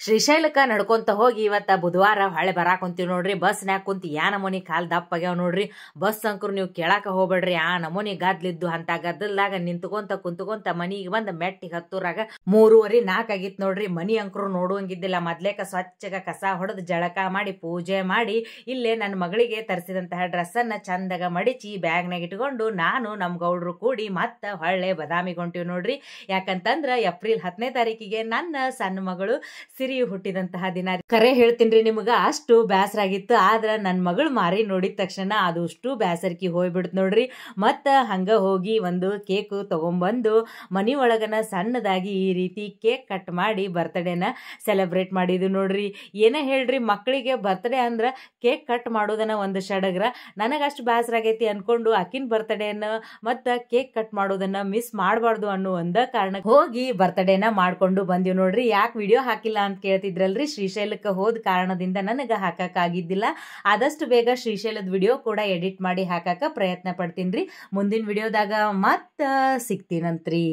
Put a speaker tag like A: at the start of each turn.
A: ಶ್ರೀಶೈಲಕ್ಕ ನಡ್ಕೊಂತ ಹೋಗಿ ಇವತ್ತ ಬುಧವಾರ ಹೊಳೆ ಬರಾಕ್ ಕುಂತೀವಿ ನೋಡ್ರಿ. ಬಸ್ನ್ಯಾಗ ಕುಂತಿ ಯಾ ನಮೂನಿ ಕಾಲ್ ದಪ್ಪ ಆಗ್ಯಾವ ನೋಡ್ರಿ. ಬಸ್ ಅಂಕರು ನೀವು ಕೇಳಾಕ ಹೋಗ್ಬೇಡ್ರಿ. ಆ ನಮೂನಿ ಗದ್ಲಿದ್ದು ಅಂತ ಗದ್ದಲ್ದಾಗ ನಿಂತ್ಕೊಂತ ಕುಂತ್ಕೊಂತ ಮನಿಗೆ ಬಂದ ಮೆಟ್ಟಿಗೆ ಹತ್ತೂರಾಗ ಮೂರುವರೆ ನಾಕ್ ಆಗಿತ್ತು ನೋಡ್ರಿ. ಮನಿ ಅಂಕರು ನೋಡುವಂಗಿದ್ದಿಲ್ಲ. ಮೊದ್ಲೇಕ ಸ್ವಚ್ಛಗ ಕಸ ಹೊಡೆದು ಜಳಕ ಮಾಡಿ ಪೂಜೆ ಮಾಡಿ ಇಲ್ಲೇ ನನ್ನ ಮಗಳಿಗೆ ತರಿಸಿದಂತಹ ಡ್ರೆಸ್ಸನ್ನ ಚಂದಗ ಮಡಿಚಿ ಬ್ಯಾಗ್ನಾಗ ಇಟ್ಕೊಂಡು ನಾನು ನಮ್ಮ ಗೌಡ್ರು ಕೂಡಿ ಮತ್ತ ಹೊಳ್ಳೆ ಬದಾಮಿಗೊಂಟಿವಿ ನೋಡ್ರಿ. ಯಾಕಂತಂದ್ರ ಏಪ್ರಿಲ್ ಹತ್ತನೇ ತಾರೀಕಿಗೆ ನನ್ನ ಸಣ್ಣ ಮಗಳು ಸಿರಿ ಹುಟ್ಟಿದಂತಹ ದಿನ ಕರೆ ಹೇಳ್ತೀನಿ ನಿಮ್ಗ, ಅಷ್ಟು ಬ್ಯಾಸರ ಆಗಿತ್ತು ಆದ್ರ ನನ್ನ ಮಗಳು ಮಾರಿ ನೋಡಿದ ತಕ್ಷಣ ಅದು ಅಷ್ಟು ಬ್ಯಾಸರ್ಕಿ ಹೋಗ್ಬಿಡ್ತು ನೋಡ್ರಿ. ಮತ್ತ ಹಂಗ ಹೋಗಿ ಒಂದು ಕೇಕ್ ತಗೊಂಬಂದು ಮನಿ ಒಳಗನ ಸಣ್ಣದಾಗಿ ಈ ರೀತಿ ಕೇಕ್ ಕಟ್ ಮಾಡಿ ಬರ್ತಡೇನ ಸೆಲೆಬ್ರೇಟ್ ಮಾಡಿದ್ವಿ ನೋಡ್ರಿ. ಏನೇ ಹೇಳ್ರಿ ಮಕ್ಕಳಿಗೆ ಬರ್ತಡೇ ಅಂದ್ರ ಕೇಕ್ ಕಟ್ ಮಾಡೋದನ್ನ ಒಂದು ಸಡಗ್ರ ನನಗಷ್ಟು ಬ್ಯಾಸರ ಆಗೈತಿ ಅನ್ಕೊಂಡು ಅಕ್ಕಿನ ಬರ್ತಡೇನ ಮತ್ತ ಕೇಕ್ ಕಟ್ ಮಾಡೋದನ್ನ ಮಿಸ್ ಮಾಡಬಾರ್ದು ಅನ್ನೋ ಒಂದ ಕಾರಣಕ್ಕೆ ಹೋಗಿ ಬರ್ತಡೇನ ಮಾಡ್ಕೊಂಡು ಬಂದೀವಿ ನೋಡ್ರಿ. ಯಾಕೆ ವಿಡಿಯೋ ಹಾಕಿಲ್ಲ ಅಂತ ಕೇಳ್ತಿದ್ರಲ್ರಿ? ಶ್ರೀಶೈಲಕ್ಕೆ ಹೋದ ಕಾರಣದಿಂದ ನನಗೆ ಹಾಕಕ್ಕಾಗಿದ್ದಿಲ್ಲ. ಆದಷ್ಟು ಬೇಗ ಶ್ರೀಶೈಲದ ವಿಡಿಯೋ ಕೂಡ ಎಡಿಟ್ ಮಾಡಿ ಹಾಕಕ್ಕೆ ಪ್ರಯತ್ನ ಪಡ್ತೀನಿ ರೀ. ಮುಂದಿನ ವಿಡಿಯೋದಾಗ ಮತ್ತೆ ಸಿಗ್ತೀನಂತ್ರಿ.